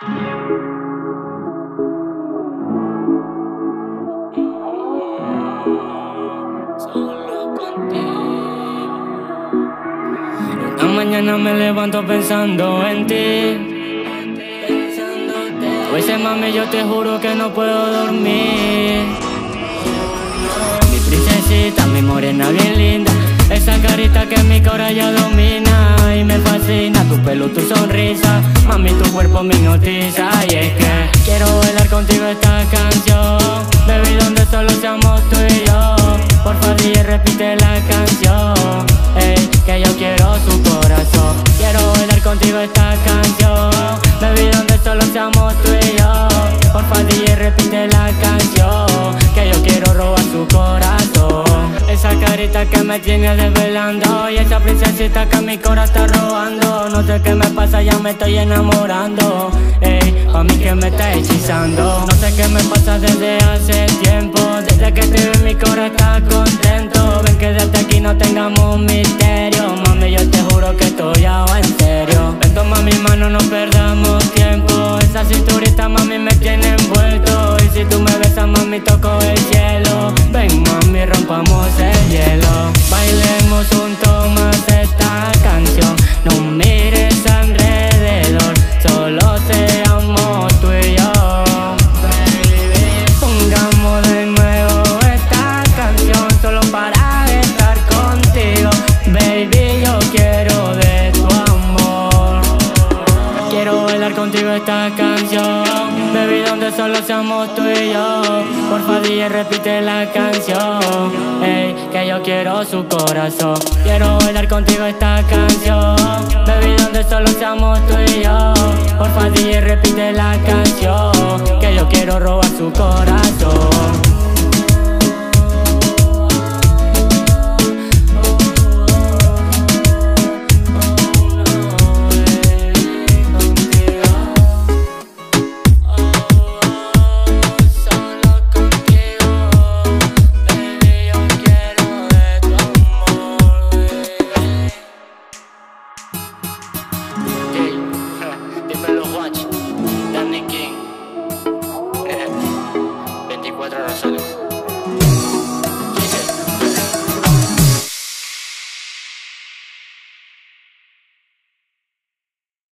La mañana me levanto pensando en ti. Pues mami, yo te juro que no puedo dormir. Mi princesita, mi morena bien linda. Esa carita que mi cora ya tu sonrisa, mami tu cuerpo me hipnotiza y es que quiero bailar contigo esta canción, baby donde solo seamos tú y yo, porfa y repite la canción, que yo quiero su corazón, quiero bailar contigo esta canción, baby donde solo seamos tú y yo, porfa y repite la canción, que yo quiero robar su corazón. Esa carita que me tiene desvelando Y esa princesita que mi corazón está robando No sé qué me pasa, ya me estoy enamorando. Ey, pa' mí que me está hechizando. No sé qué me pasa desde hace tiempo. Desde que te vi mi corazón está contento. Ven que desde aquí no tengamos misterio. Mami, yo te juro que estoy ya en serio. Ven, toma mi mano, no perdamos tiempo. Esa cinturita, mami, me tiene envuelto. Y si tú me besas, mami, toco el esta canción. Baby, donde solo seamos tú y yo. Porfa, DJ, repite la canción. Ey, que yo quiero su corazón. Quiero bailar contigo esta canción. Baby, donde solo seamos tú y yo. Porfa, DJ, repite la canción. Que yo quiero robar su corazón